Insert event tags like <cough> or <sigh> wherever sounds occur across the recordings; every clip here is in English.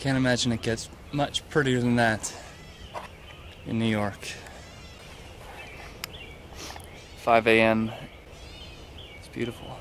Can't imagine it gets much prettier than that in New York. 5 a.m. It's beautiful.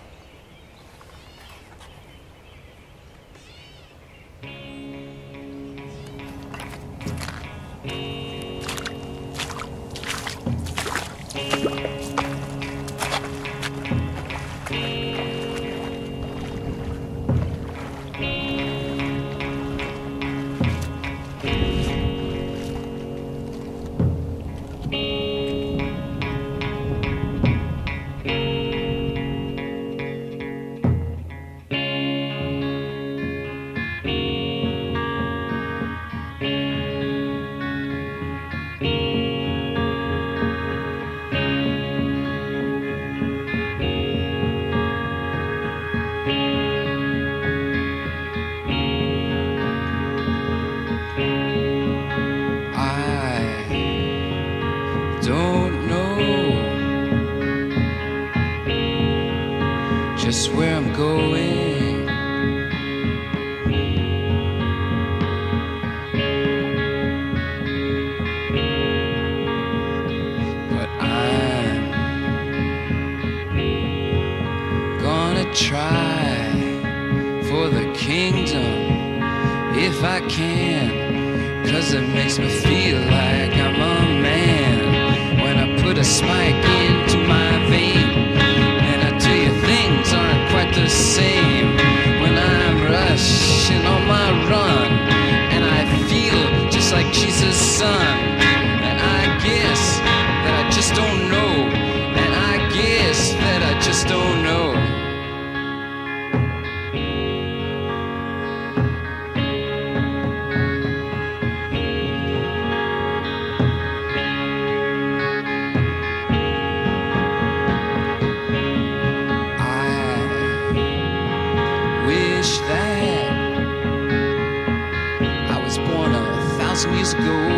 Kingdom if I can. Cause it makes me feel like I'm a man when I put a spike into my vein. And I tell you, things aren't quite the same when I'm rushing on my run. And I feel just like Jesus' son. Years ago.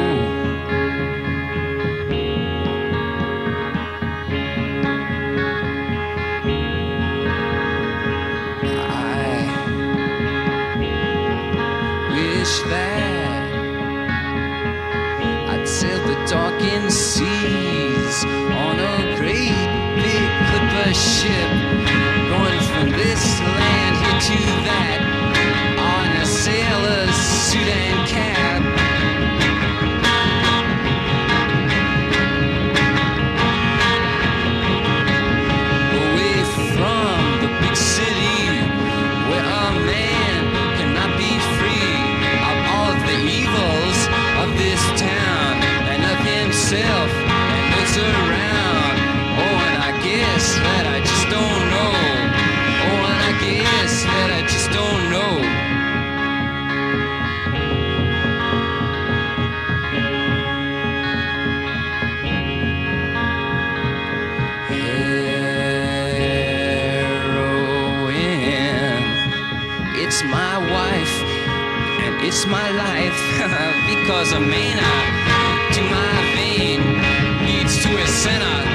It's my life <laughs> because a mana to my vein leads to a center